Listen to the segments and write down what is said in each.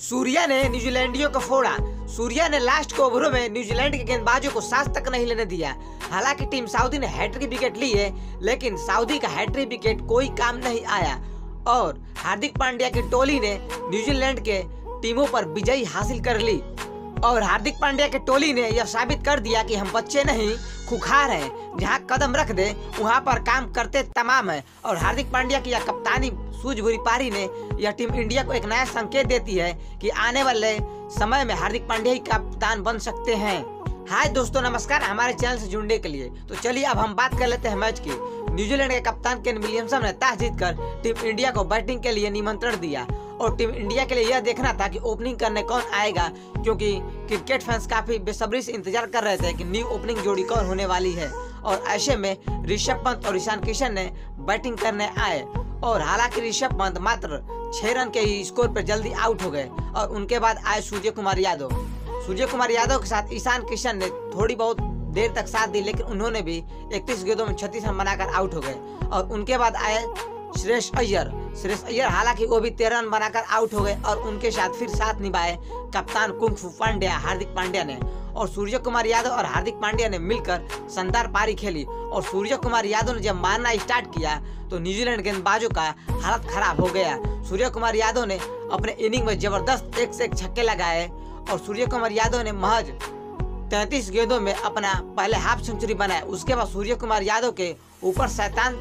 सूर्या ने न्यूजीलैंडियों को फोड़ा। सूर्या ने लास्ट के ओवरों में न्यूजीलैंड के गेंदबाजों को सांस तक नहीं लेने दिया। हालाँकि टीम सऊदी ने हैट्रिक विकेट ली है, लेकिन सऊदी का हैट्रिक विकेट कोई काम नहीं आया। और हार्दिक पांड्या की टोली ने न्यूजीलैंड के टीमों पर विजय हासिल कर ली। और हार्दिक पांड्या की टोली ने यह साबित कर दिया कि हम बच्चे नहीं खुखार हैं। जहाँ कदम रख दे, वहाँ पर काम करते तमाम है। और हार्दिक पांड्या की यह कप्तानी सूझबुरी पारी ने यह टीम इंडिया को एक नया संकेत देती है कि आने वाले समय में हार्दिक पांड्या ही कप्तान बन सकते हैं। हाय दोस्तों, नमस्कार। हमारे चैनल से जुड़ने के लिए। तो चलिए, अब हम बात कर लेते हैं मैच की। न्यूजीलैंड के कप्तान केन विलियमसन ने टॉस जीतकर टीम इंडिया को बैटिंग के लिए निमंत्रण दिया। और टीम इंडिया के लिए यह देखना था कि ओपनिंग करने कौन आएगा, क्योंकि क्रिकेट फैंस काफ़ी बेसब्री से इंतज़ार कर रहे थे कि न्यू ओपनिंग जोड़ी कौन होने वाली है। और ऐसे में ऋषभ पंत और ईशान किशन ने बैटिंग करने आए। और हालाँकि ऋषभ पंत मात्र छह रन के ही स्कोर पर जल्दी आउट हो गए। और उनके बाद आए सूर्य कुमार यादव। सूर्य कुमार यादव के साथ ईशान किशन ने थोड़ी बहुत देर तक साथ दी, लेकिन उन्होंने भी 31 गेंदों में 36 रन बनाकर आउट हो गए। और उनके बाद आए श्रेष अय्यर। श्रेष अय्यर, हालाँकि वो भी तेरह रन बनाकर आउट हो गए और उनके साथ फिर साथ निभाए कप्तान कुंफू पांड्या, हार्दिक पांड्या ने। और सूर्य कुमार यादव और हार्दिक पांड्या ने मिलकर शानदार पारी खेली। और सूर्य कुमार यादव ने जब मारना स्टार्ट किया तो न्यूजीलैंड गेंदबाजों का हालत खराब हो गया। सूर्य कुमार यादव ने अपने इनिंग में ज़बरदस्त एक से एक छक्के लगाए और सूर्य कुमार यादव ने महज तैतीस गेंदों में अपना पहले हाफ़ सेंचुरी बनाया। उसके बाद सूर्य कुमार यादव के ऊपर शैतान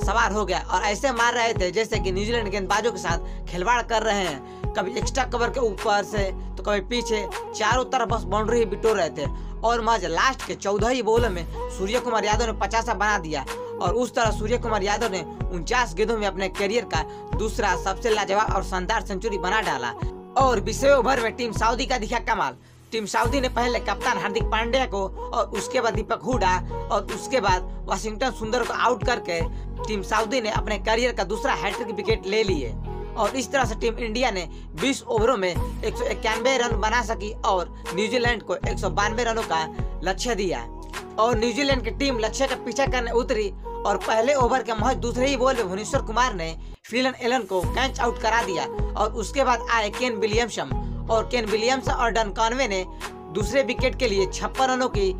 सवार हो गया और ऐसे मार रहे थे जैसे कि न्यूजीलैंड गेंदबाजों के साथ खिलवाड़ कर रहे हैं। कभी एक्स्ट्रा कवर के ऊपर से तो कभी पीछे, चारों तरफ़ बस बाउंड्री ही बिटोर रहे थे। और महज लास्ट के चौदह ही बॉल में सूर्य कुमार यादव ने पचासा बना दिया। और उस तरह सूर्य कुमार यादव ने उनचास गेंदों में अपने करियर का दूसरा सबसे लाजवाब और शानदार सेंचुरी बना डाला। और बीसवें ओवर में टीम सऊदी का दिखा कमाल। टीम सऊदी ने पहले कप्तान हार्दिक पांड्या को और उसके बाद दीपक हुडा और उसके बाद वाशिंगटन सुंदर को आउट करके टीम सऊदी ने अपने करियर का दूसरा हैट्रिक विकेट ले लिए। और इस तरह से टीम इंडिया ने 20 ओवरों में एक सौ इक्यानवे रन बना सकी और न्यूजीलैंड को एक सौ बानबे रनों का लक्ष्य दिया। और न्यूजीलैंड की टीम लक्ष्य का पीछा करने उतरी और पहले ओवर के महज दूसरे ही बॉल में भुवनेश्वर कुमार ने फिलन एलन को कैच आउट करा दिया और उसके बाद आए केन विलियमसन और केन विलियम्स और डन कॉनवे ने दूसरे विकेट के लिए छप्पन रनों की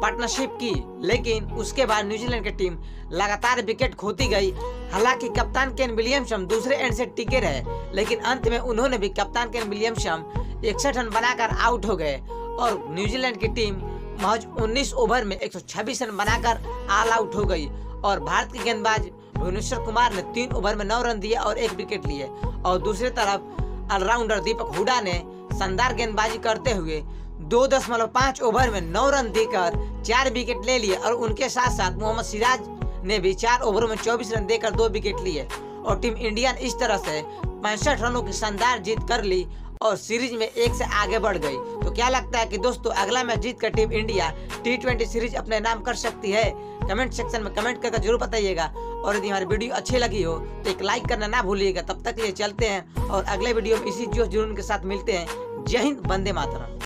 पार्टनरशिप की। लेकिन उसके बाद न्यूजीलैंड की टीम लगातार विकेट खोती गई। हालाँकि कप्तान केन विलियमसन दूसरे एंड से टिके रहे, लेकिन अंत में उन्होंने भी कप्तान केन विलियमसन इकसठ रन बनाकर आउट हो गए। और न्यूजीलैंड की टीम महज 19 ओवर में 126 रन बनाकर ऑल आउट हो गई। और भारत के गेंदबाज भुवनेश्वर कुमार ने तीन ओवर में नौ रन दिए और एक विकेट लिए। और दूसरी तरफ़ ऑलराउंडर दीपक हुडा ने शानदार गेंदबाजी करते हुए दो दशमलव पाँच ओवर में नौ रन देकर चार विकेट ले लिए और उनके साथ साथ मोहम्मद सिराज ने भी चार ओवरों में चौबीस रन देकर दो विकेट लिए और टीम इंडिया ने इस तरह से पैंसठ रनों की शानदार जीत कर ली और सीरीज़ में एक से आगे बढ़ गई। तो क्या लगता है कि दोस्तों, अगला मैच जीत कर team India T twenty series अपने नाम कर सकती है? कमेंट सेक्शन में कमेंट करके ज़रूर बताइएगा। और यदि हमारी वीडियो अच्छी लगी हो तो एक लाइक करना ना भूलिएगा। तब तक ये चलते हैं और अगले वीडियो में इसी जोश जुनून के साथ मिलते हैं। जय हिंद बंदे मातरम।